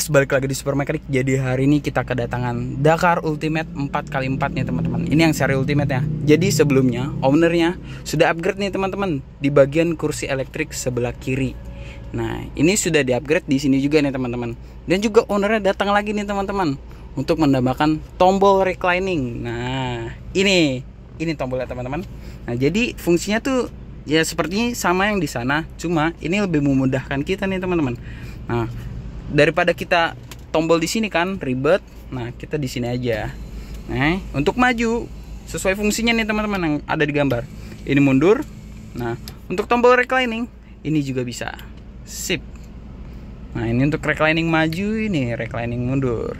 Guys, balik lagi di Super. Jadi hari ini kita kedatangan Dakar Ultimate 4x4 nih teman-teman. Ini yang seri Ultimate ya. Jadi sebelumnya ownernya sudah upgrade nih teman-teman di bagian kursi elektrik sebelah kiri. Nah, ini sudah di-upgrade di sini juga nih teman-teman. Dan juga ownernya datang lagi nih teman-teman untuk menambahkan tombol reclining. Nah, ini ini tombolnya teman-teman. Nah, jadi fungsinya tuh ya seperti sama yang di sana, cuma ini lebih memudahkan kita nih teman-teman. Nah, daripada kita tombol di sini kan ribet nah kita di sini aja nah untuk maju sesuai fungsinya nih teman-teman yang ada di gambar ini mundur nah untuk tombol reclining ini juga bisa sip nah ini untuk reclining maju ini reclining mundur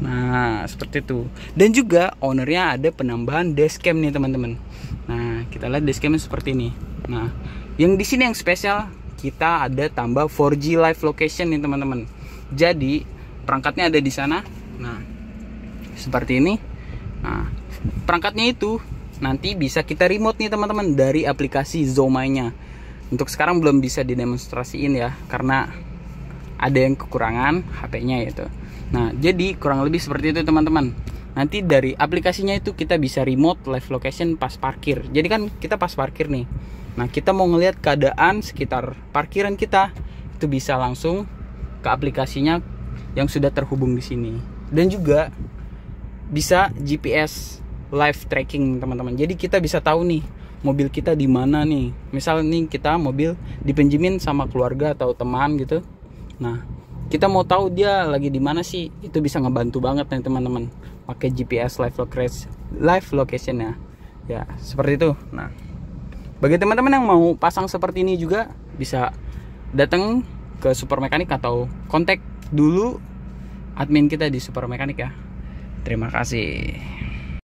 Nah, seperti itu. Dan juga ownernya ada penambahan dashcam nih, teman-teman. Nah, kita lihat dashcamnya seperti ini. Nah, yang di sini yang spesial kita ada tambah 4G live location nih teman-teman. Jadi perangkatnya ada di sana. Nah, seperti ini. Nah, perangkatnya itu nanti bisa kita remote nih teman-teman dari aplikasi Zomanya. Untuk sekarang belum bisa didemonstrasiin ya karena ada yang kekurangan HP-nya itu. Nah, jadi kurang lebih seperti itu teman-teman. Nanti dari aplikasinya itu kita bisa remote live location pas parkir. Jadi kan kita pas parkir nih Nah, kita mau ngelihat keadaan sekitar parkiran kita itu bisa langsung ke aplikasinya yang sudah terhubung di sini. Dan juga bisa GPS live tracking, teman-teman. Jadi kita bisa tahu nih mobil kita di mana nih. Misal nih kita mobil dipinjemin sama keluarga atau teman gitu. Nah, kita mau tahu dia lagi di mana sih itu bisa ngebantu banget nih teman-teman pakai GPS live location live location ya ya seperti itu nah bagi teman-teman yang mau pasang seperti ini juga bisa datang ke Super Mekanik atau kontak dulu admin kita di Super Mekanik ya. Terima kasih.